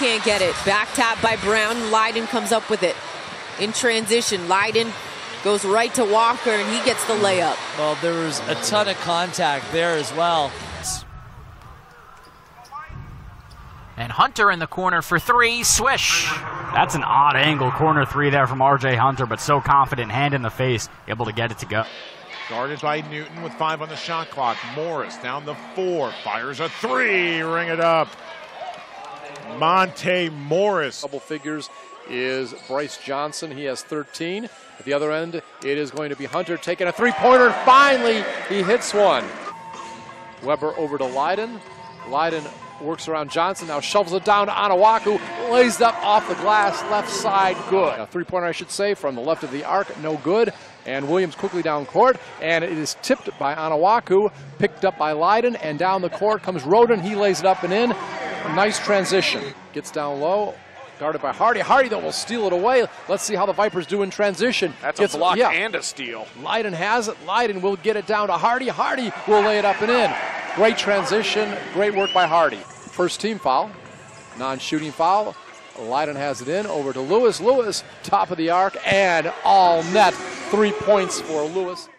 can't get it. Back tap by Brown. Lydon comes up with it. In transition, Lydon goes right to Walker, and he gets the layup. Well, there was a ton of contact there as well. And Hunter in the corner for three. Swish. That's an odd angle corner three there from RJ Hunter, but so confident, hand in the face, able to get it to go. Guarded by Newton with five on the shot clock. Morris down the four, fires a three, ring it up. Monte Morris. Double figures is Bryce Johnson. He has 13. At the other end, it is going to be Hunter taking a three-pointer. And finally, he hits one. Weber over to Lydon. Lydon works around Johnson, now shovels it down to Onuaku, lays up off the glass, left side, good. A three-pointer, I should say, from the left of the arc, no good. And Williams quickly down court, and it is tipped by Onuaku, picked up by Lydon, and down the court comes Roden. He lays it up and in. A nice transition. Gets down low, guarded by Hardy. Hardy, though, will steal it away. Let's see how the Vipers do in transition. That's Gets, a block yeah. and a steal. Lydon has it. Lydon will get it down to Hardy. Hardy will lay it up and in. Great transition. Great work by Hardy. First team foul. Non-shooting foul. Lydon has it in over to Lewis. Lewis, top of the arc, and all net. Three points for Lewis.